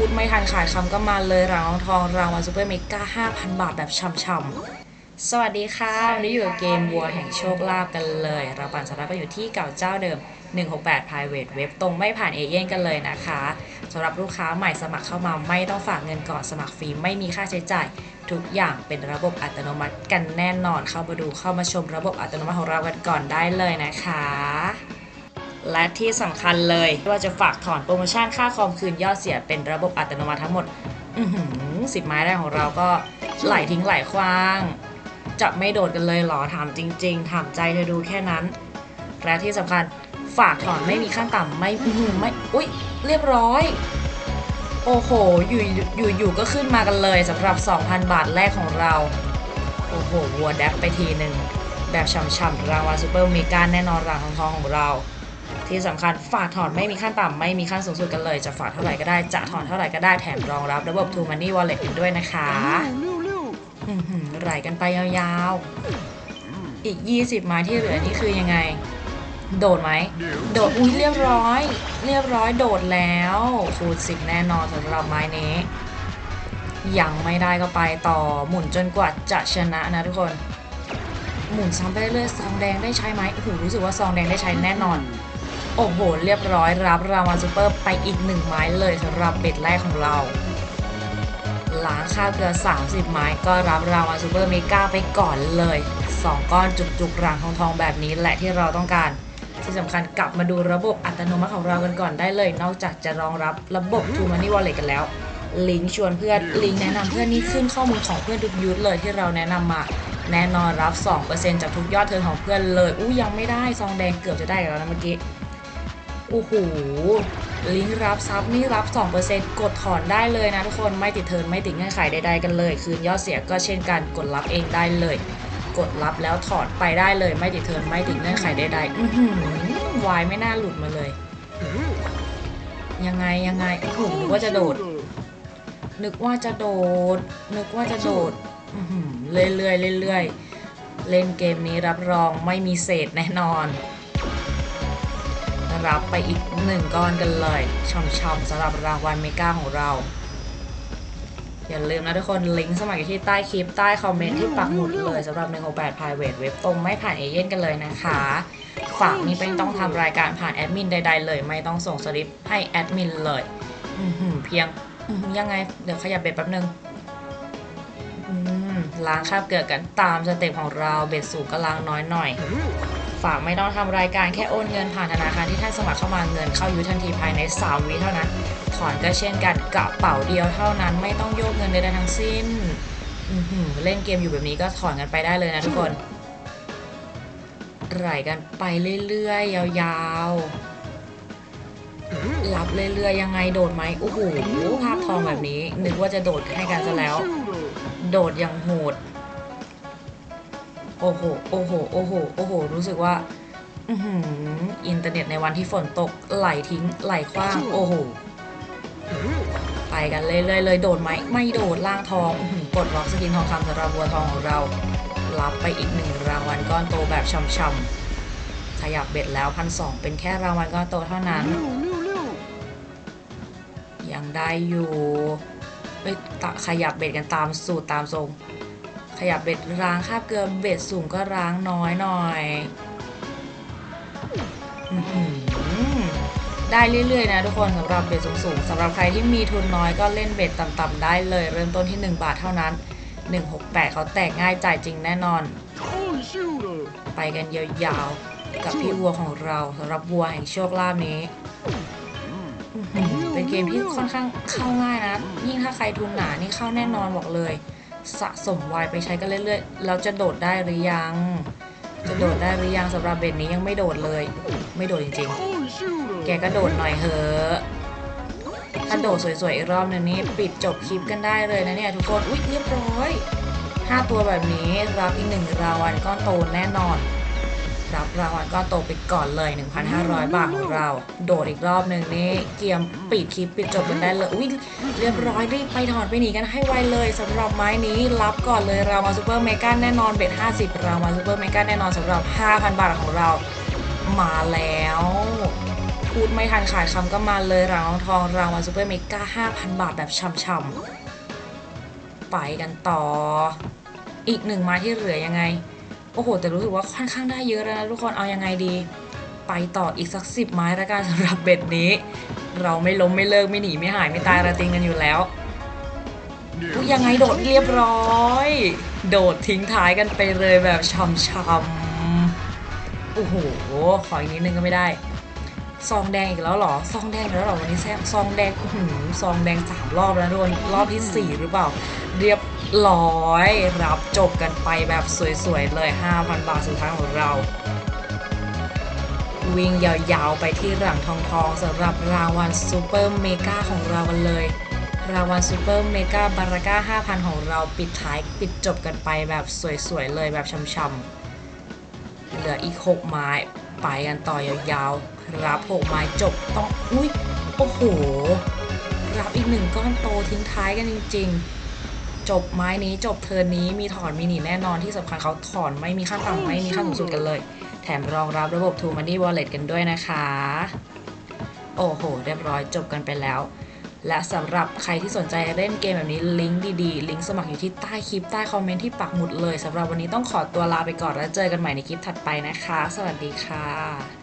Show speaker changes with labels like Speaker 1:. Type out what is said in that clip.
Speaker 1: พูดไม่ทันขาดคำก็มาเลยรางวัลทองรางวัล Super Mega 5,000 บาทแบบฉ่ำๆ สวัสดีค่ะ วันนี้อยู่กับเกมวัวแห่งโชคลาภกันเลย เราปั่นสาระก็อยู่ที่เก่าเจ้าเดิม 168 Private Web ตรงไม่ผ่านเอเย่นต์กันเลยนะคะสำหรับลูกค้าใหม่สมัครเข้ามาไม่ต้องฝากเงินก่อนสมัครฟรีไม่มีค่าใช้จ่าย ทุกอย่างเป็นระบบอัตโนมัติกันแน่นอนเข้ามาดูเข้ามาชมระบบอัตโนมัติของเรากันก่อนได้เลยนะคะ และที่สำคัญเลยว่าจะฝากถอนโปรโมชั่นค่าคอมคืนยอดเสียเป็นระบบอัตโนมัติทั้งหมดสิบไม้แรกของเราก็ไหลทิ้งไหลคว้าง จะไม่โดดกันเลยเหรอถามจริง ๆ ถามใจเธอดูแค่นั้น และที่สำคัญฝากถอนไม่มีขั้นต่ำไม่หือไม่อุ๊ย เรียบร้อย โอ้โห อยู่อยู่อยู่ก็ขึ้นมากันเลยสำหรับ 2,000 บาทแรกของเรา โอ้โหวัวแดบไปทีหนึ่งแบบช่ำๆรางวัลซูเปอร์มีการแน่นอนรางทองทองของเรา ที่สำคัญฝากถอนไม่มีขั้นต่ำไม่มีขั้นสูงสุดกันเลย จะฝากเท่าไหร่ก็ได้จะถอนเท่าไหร่ก็ได้แถมรองรับระบบ True Money Wallet อีกด้วยนะคะอื้อหือไหลกันไปยาวๆ อีก 20 ไม้ที่เหลือนี่คือยังไง โดดไหม โดด อุ้ยเรียบร้อย เรียบร้อยโดดแล้วคูณสิบแน่นอนสำหรับไม้นี้ ยังไม่ได้ก็ไปต่อหมุนจนกว่าจะชนะนะทุกคน หมุนซ้ำไปเรื่อยๆซองแดงได้ใช้ไหมโอ้โหรู้สึกว่าซองแดงได้ใช้แน่นอน โอ้โห เรียบร้อยรับรางวัลซูเปอร์ไปอีกหนึ่งไม้เลยสำหรับ bet แรกของเราล้างคราบเกลือ 30 ไม้ก็รับรางวัล Super Mega ไปก่อนเลย 2 ก้อนจุกๆร่างทองทองแบบนี้แหละที่เราต้องการ ที่สำคัญกลับมาดูระบบอัตโนมัติของเรากันก่อนได้เลย นอกจากจะรองรับระบบ True Money Wallet กันแล้ว ลิงก์ชวนเพื่อนลิงก์แนะนำเพื่อนนี่ขึ้นข้อมูลของเพื่อนทุกยุทธเลยที่เราแนะนำมาแน่นอนรับ 2%จากทุกยอดเทิร์นของเพื่อนเลยอู้ยังไม่ได้ซองแดงเกือบจะได้แล้วนะเมื่อกี้ โอ้โหลิงก์รับซับนี่รับ 2%กดถอนได้เลยนะทุกคนไม่ติดเทิร์นไม่ติดเงื่อนไขใดๆกันเลย คืนยอดเสียก็เช่นกันกดรับเองได้เลย กดรับแล้วถอนไปได้เลย ไม่ติดเทิร์นไม่ติดเงื่อนไขใดๆอื้อวายไม่น่าหลุดมาเลย ยังไงยังไงโอ้โหนึกว่าจะโดด นึกว่าจะโดด นึกว่าจะโดดอื้อหือเรื่อยๆเรื่อยๆเล่นเกมนี้รับรองไม่มีเศษแน่นอน รับไปอีกหนึ่งก้อนกันเลยช่ำๆสำหรับรางวัลเมกาของเรา อย่าลืมนะทุกคนลิงก์สมัครอยู่ที่ใต้คลิปใต้คอมเมนต์ที่ปักหมุดเลยสำหรับ 168 Private Web ตรงไม่ผ่านเอเย่นกันเลยนะคะ ฝากนี่ไม่ต้องทำรายการผ่านแอดมินใดๆเลย ไม่ต้องส่งสลิปให้แอดมินเลยเพียงยังไง เดี๋ยวขยับ bet แป๊บนึงล้างคราบเกลือกันตามสเต็ปของเรา bet สูงก็ล้างน้อยหน่อย ฝากไม่ต้องทำรายการแค่โอนเงินผ่านธนาคารที่ท่านสมัครเข้ามาเงินเข้ายูทันทีภายใน 3 วิเท่านั้น ถอนก็เช่นกันกระเป๋าเดียวเท่านั้น ไม่ต้องโยกเงินใดๆทั้งสิ้นเล่นเกมอยู่แบบนี้ก็ถอนกันไปได้เลยนะทุกคนไหลกันไปเรื่อยๆ ยาวๆรับเรื่อยๆ ยังไงโดดไหมโอ้โหภาพทองแบบนี้ นึกว่าจะโดดให้กันซะแล้ว โดดอย่างโหด โอ้โห โอ้โห โอ้โห โอ้โห รู้สึกว่าอือหืออินเทอร์เน็ตในวันที่ฝนตกไหลทิ้งไหลคว้าง โอ้โห ไปกันเรื่อยๆเลยโดดไหมไม่โดดร่างทองอื้อหือปลดล็อก skin ทองคำสำหรับวัวทองของเรา รับไปอีกหนึ่งรางวัลก้อนโตแบบช่ำๆขยับเบ็ดแล้วพันสองเป็นแค่รางวัลก้อนโตเท่านั้น ยังได้อยู่เอ้ยตะขยับเบ็ดกันตามสูตรตามทรง ขยับเบ็ดร้างคาบเกลือเบ็ดสูงก็ร้างน้อยหน่อยได้เรื่อยๆนะทุกคนสำหรับเบ็ดสูงๆสำหรับใครที่มีทุนน้อยก็เล่นเบ็ดต่ำๆได้เลย เริ่มต้นที่ 1 บาทเท่านั้น 168 เขาแตกง่ายจ่ายจริงแน่นอน ไปกันยาวๆ กับพี่วัวของเราสำหรับวัวแห่งโชคลาภนี้ เป็นเกมที่ค่อนข้างเข้าง่ายนะ ยิ่งถ้าใครทุนหนานี่เข้าแน่นอนบอกเลย สะสมไวไปใช้กันเรื่อยๆ แล้วจะโดดได้หรือยัง จะโดดได้หรือยังสำหรับเบ็ดนี้ยังไม่โดดเลย ไม่โดดจริงๆ แกก็โดดหน่อยเหอะถ้าโดดสวยๆอีกรอบนึงนี้ปิดจบคลิปกันได้เลยนะเนี่ยทุกคน อุ๊ยเรียบร้อย 5 ตัวแบบนี้รับอีกหนึ่งรางวัลก้อนโตแน่นอน รับรางวัลก้อนโตไปก่อนเลย 1,500 บาทของเรา โดดอีกรอบหนึ่งนี่เกียมปิดคลิปปิดจบกันได้เลยอุ้ยเรียบร้อยรีบไปถอนไปหนีกันให้ไวเลยสำหรับไม้นี้รับก่อนเลยรางวัล Super Mega แน่นอน bet 50 รางวัล Super Mega แน่นอนสำหรับ 5,000 บาทของเรามาแล้วถพูดไม่ทันขาดคำก็มาเลยร่างทองรางวัล Super Mega 5,000 บาทแบบฉ่ำๆไปกันต่อ อีกหนึ่งไม้ที่เหลือยังไงโอ้โห แต่รู้สึกว่าค่อนข้างได้เยอะแล้วนะทุกคนเอายังไงดี ไปต่ออีกสักสิบไม้ละกันสำหรับ bet นี้ เราไม่ล้มไม่เลิกไม่หนีไม่หายไม่ตายระติงกันอยู่แล้วอุ๊ยยังไงโดดเรียบร้อย โดดทิ้งท้ายกันไปเลยแบบฉ่ำๆโอ้โหขออีกนิดนึงก็ไม่ได้ซองแดงอีกแล้วหรอซองแดงอีกแล้วหรอวันนี้แซมซองแดงหือซองแดงสามรอบแล้วโด้วยรอบที่สี่หรือเปล่า เรียบ ร้อยรับจบกันไปแบบสวยๆเลย 5,000 บาทสุดท้ายของเรา วิ่งยาวๆไปที่หลังทองทองๆสำหรับรางวัลซูเปอร์เมกาของเรากันเลย รางวัลซูเปอร์เมกาบาราก้า5,000 ของเราปิดท้ายปิดจบกันไปแบบสวยๆเลยแบบช่ำๆเหลืออีก 6 ไม้ไปกันต่อยาวๆ รับ 6 ไม้จบต้องอุ้ยโอ้โห รับอีกหนึ่งก้อนโตทิ้งท้ายกันจริง ๆ จบไม้นี้จบเทิร์นนี้มีถอนมีหนีแน่นอนที่สำคัญเขาถอนไม่มีขั้นต่ำไม่มีขั้นสูงสุดกันเลย แถมรองรับระบบ True Money Wallet กันด้วยนะคะ โอ้โห เรียบร้อยจบกันไปแล้ว และสำหรับใครที่สนใจเล่นเกมแบบนี้ลิงก์ดีๆ ลิงก์สมัครอยู่ที่ใต้คลิปใต้คอมเมนต์ที่ปักหมุดเลยสำหรับวันนี้ต้องขอตัวลาไปก่อนแล้วเจอกันใหม่ในคลิปถัดไปนะคะ สวัสดีค่ะ